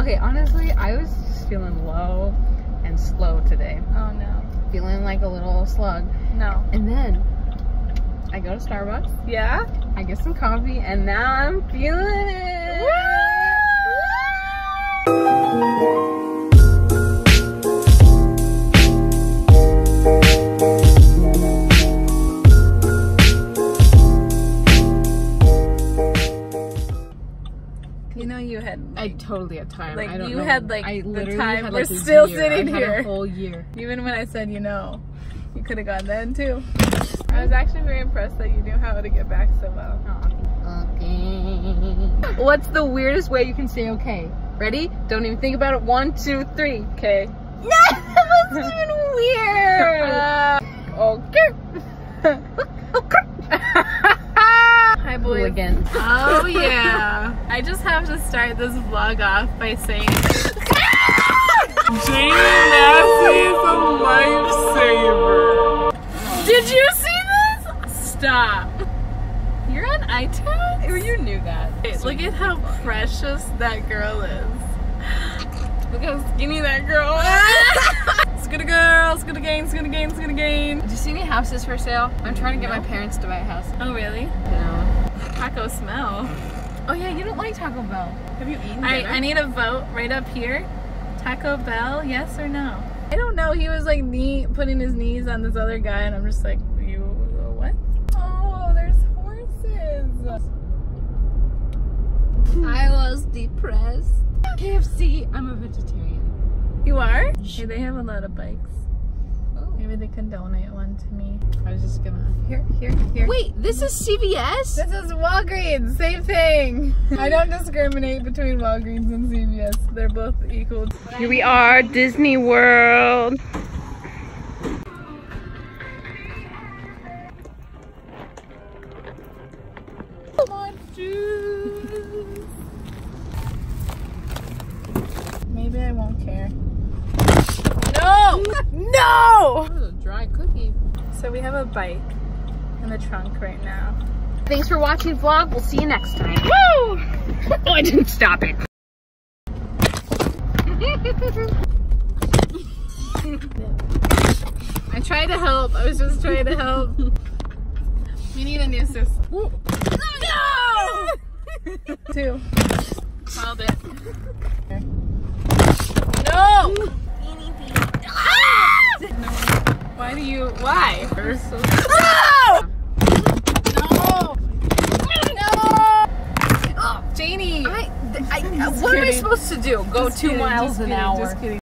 Okay, honestly, I was just feeling low and slow today. Oh no. Feeling like a little slug. No. And then I go to Starbucks, Yeah? I get some coffee, and now I'm feeling it. You know you had I totally had time. Like, I don't you know. had, like, I the time. Had, We're still year. sitting I had here. A whole year. even when I said you know. You could have gone then too. I was actually very impressed that you knew how to get back so well. Okay. What's the weirdest way you can say okay? Ready? Don't even think about it. One, two, three. Okay. that wasn't even weird. I just have to start this vlog off by saying Jani Massey is a lifesaver. Did you see this? Stop. You're on iTunes? You knew that. Look at how precious that girl is. Look how skinny that girl is. Skinny girl, skinny gain, skinny gain, skinny gain. Do you see any houses for sale? I'm trying to get my parents to buy a house. Oh really? No. Taco smell. Oh yeah, you don't like Taco Bell. Have you eaten Alright, I need a vote right up here. Taco Bell, yes or no? I don't know. He was like knee putting his knees on this other guy, and I'm just like, you what? Oh, there's horses. I was depressed. KFC. I'm a vegetarian. You are? Hey, they have a lot of bikes. Maybe they can donate one to me. I was just gonna. Here, here, here. Wait, this is CVS? This is Walgreens, same thing. I don't discriminate between Walgreens and CVS. They're both equal. Here we are, Disney World. Maybe I won't care. No! No! That was a dry cookie. So we have a bike in the trunk right now. Thanks for watching vlog. We'll see you next time. Woo! oh, I didn't stop it. I tried to help. I was just trying to help. We need a new system. No! Two. Called it. No! Why you? No! No! No! Oh, Jani! I, I, what am I supposed to do? Go Just two kidding, miles an kidding, hour? Just kidding.